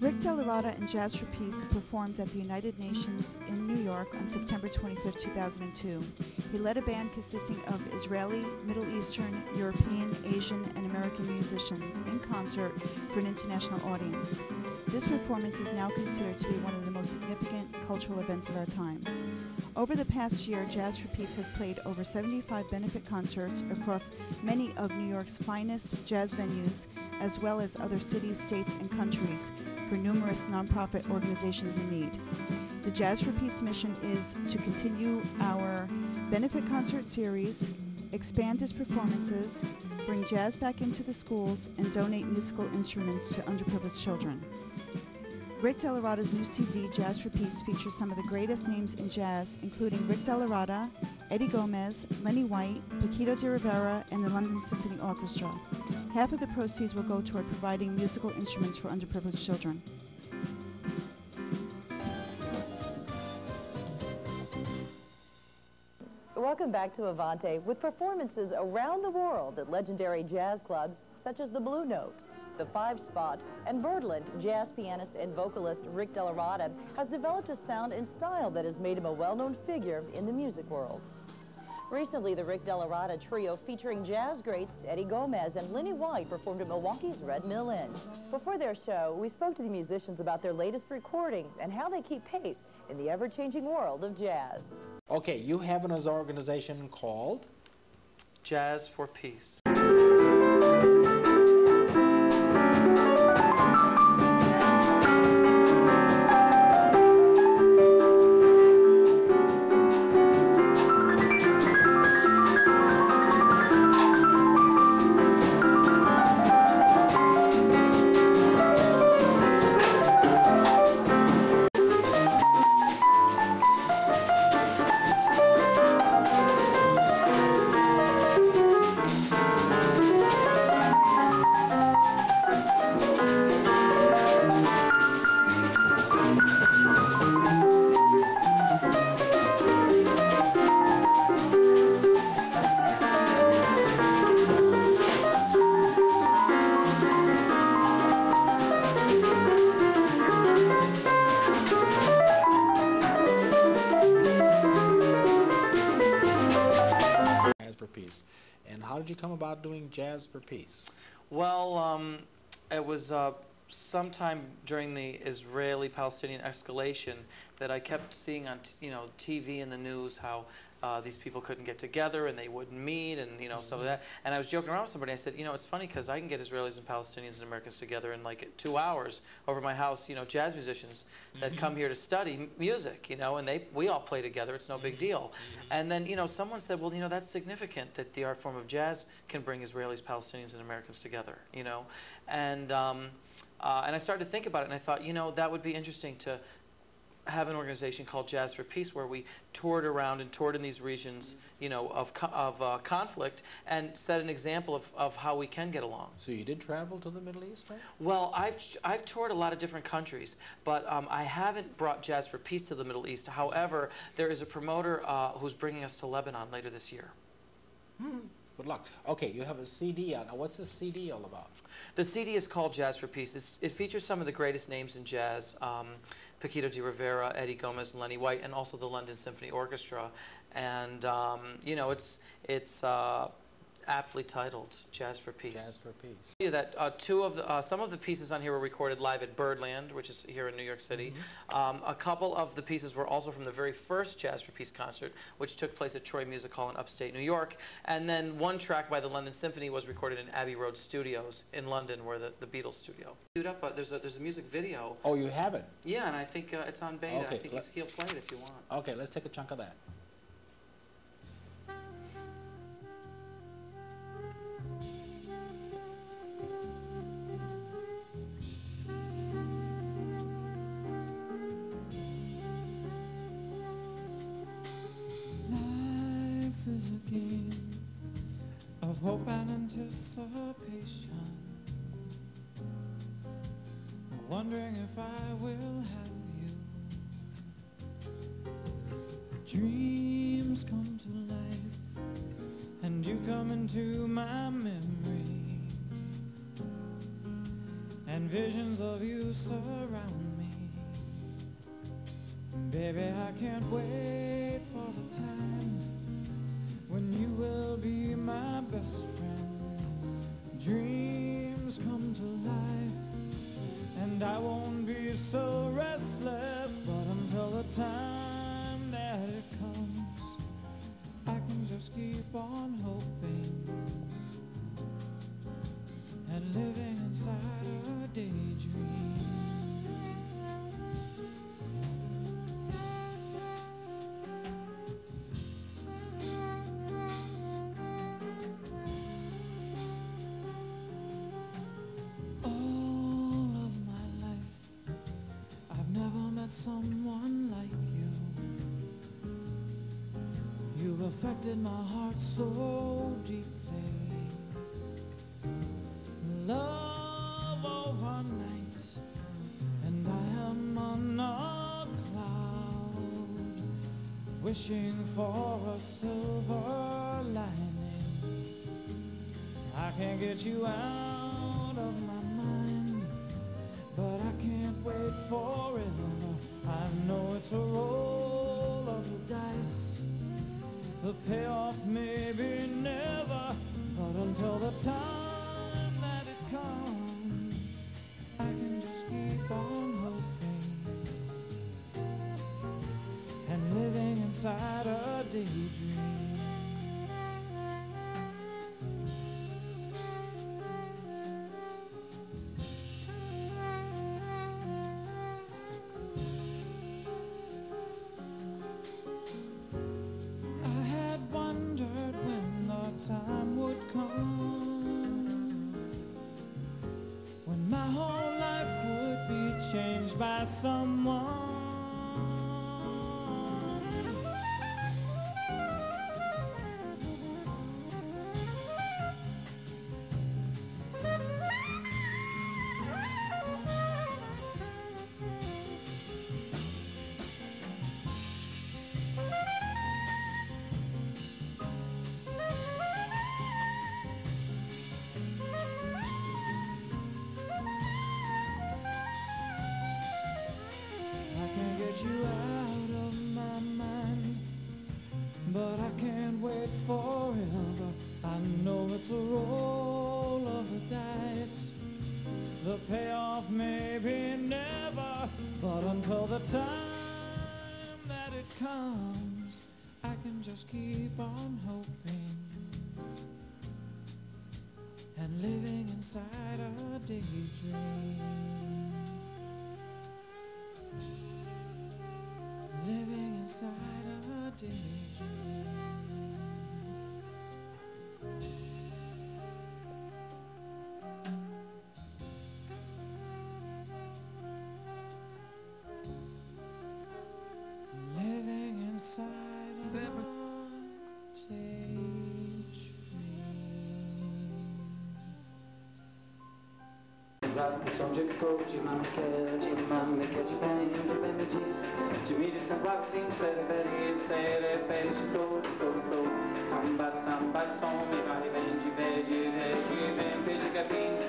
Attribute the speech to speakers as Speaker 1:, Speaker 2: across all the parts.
Speaker 1: Rick DellaRatta and Jazz Peace performed at the United Nations in New York on September 25, 2002. He led a band consisting of Israeli, Middle Eastern, European, Asian, and American musicians in concert for an international audience. This performance is now considered to be one of the most significant cultural events of our time. Over the past year, Jazz Peace has played over 75 benefit concerts across many of New York's finest jazz venues, as well as other cities, states, and countries for numerous nonprofit organizations in need. The Jazz for Peace mission is to continue our benefit concert series, expand its performances, bring jazz back into the schools, and donate musical instruments to underprivileged children. Rick DellaRatta's new CD, Jazz for Peace, features some of the greatest names in jazz, including Rick DellaRatta, Eddie Gomez, Lenny White, Paquito D'Rivera, and the London Symphony Orchestra. Half of the proceeds will go toward providing musical instruments for underprivileged children.
Speaker 2: Welcome back to Avante with performances around the world at legendary jazz clubs such as the Blue Note. The Five Spot, and Birdland jazz pianist and vocalist Rick DellaRatta has developed a sound and style that has made him a well-known figure in the music world. Recently, the Rick DellaRatta trio featuring jazz greats Eddie Gomez and Lenny White performed at Milwaukee's Red Mill Inn. Before their show, we spoke to the musicians about their latest recording and how they keep pace in the ever-changing world of jazz.
Speaker 3: Okay, you have an organization called?
Speaker 4: Jazz for Peace.
Speaker 3: How did you come about doing Jazz for Peace?
Speaker 4: Well, um, it was uh, sometime during the Israeli-Palestinian escalation that I kept seeing on, you know, TV and the news how uh, these people couldn't get together and they wouldn't meet and you know some of that. And I was joking around with somebody. I said, you know, it's funny because I can get Israelis and Palestinians and Americans together in like two hours over my house. You know, jazz musicians that come here to study music. You know, and they we all play together. It's no big deal. And then you know, someone said, well, you know, that's significant that the art form of jazz can bring Israelis, Palestinians, and Americans together. You know, and um, uh, and I started to think about it, and I thought, you know, that would be interesting to have an organization called Jazz for Peace where we toured around and toured in these regions, you know, of, co- of uh, conflict and set an example of, of how we can get along.
Speaker 3: So you did travel to the Middle East then?
Speaker 4: Well, I've, I've toured a lot of different countries, but um, I haven't brought Jazz for Peace to the Middle East. However, there is a promoter uh, who's bringing us to Lebanon later this year. Hmm.
Speaker 3: Good luck. Okay, you have a CD out. Now, what's this CD all about?
Speaker 4: The CD is called Jazz for Peace. It's, it features some of the greatest names in jazz, um, Paquito D'Rivera, Eddie Gomez, and Lenny White, and also the London Symphony Orchestra. And, um, you know, it's, it's uh, aptly titled Jazz for Peace.
Speaker 3: Jazz for Peace.
Speaker 4: tell you that uh, two of the, uh, some of the pieces on here were recorded live at Birdland, which is here in New York City. Um, a couple of the pieces were also from the very first Jazz for Peace concert, which took place at Troy Music Hall in upstate New York. And then one track by the London Symphony was recorded in Abbey Road Studios in London, where the, the Beatles studio. Queued up, uh, there's a there's a music video.
Speaker 3: Oh, you have it?
Speaker 4: Yeah, and I think uh, it's on beta. I
Speaker 3: Okay,
Speaker 4: think
Speaker 3: let-
Speaker 4: he's, he'll play it if you want.
Speaker 3: Okay, let's take a chunk of that.
Speaker 5: Hope and anticipation. Wondering if I will have you. Dreams come to life, and you come into my memory. And visions of you surround me. Baby, I can't wait for the time best friend. Dreams come to life, and I won't be so restless. But until the time that it comes, I can just keep on hoping You've affected my heart so deeply. Love overnight, and I am on a cloud, wishing for a silver lining. I can't get you out of my mind, but I can't wait forever. I know it's a roll of the dice. The payoff may be never, but until the time that it comes, I can just keep on hoping and living inside a daydream. Someone. The payoff may be never, but until the time that it comes, I can just keep on hoping and living inside a daydream. Living inside a daydream.
Speaker 4: Rápido som de cor, de mamica, de mamica, de bem, de bem me diz. De milho, samba, assim, sereferi, sereferi, de todo, todo, todo. Samba, samba, som, mi vai, vem, de vem, de vem, de vem, pede capim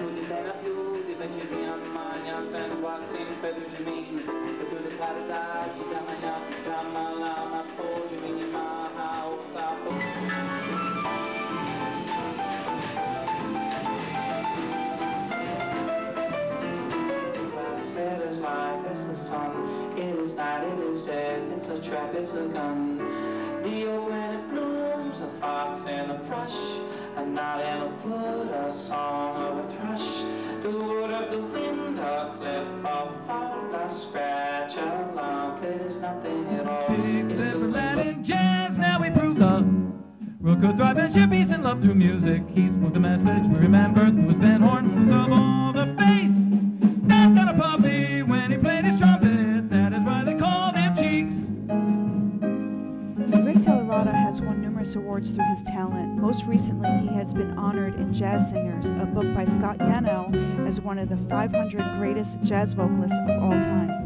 Speaker 4: Tudo tem na più, diventi minha manhã, sendo assim, perto de mim. Tudo claridade da manhã, trama, lama, pô, sun. It is night, it is death. It's a trap, it's a gun. The old when it blooms, a fox and a thrush, a knot and a wood, a song of a thrush. The wood of the wind, a cliff, a fall, a scratch, a lump. It is nothing at all. It's the
Speaker 5: Latin jazz, now we prove the Rook could thrive and share peace and love through music. He spoke the message we remember through his Van Horn was
Speaker 1: numerous awards through his talent. Most recently, he has been honored in Jazz Singers, a book by Scott Yanow, as one of the 500 greatest jazz vocalists of all time.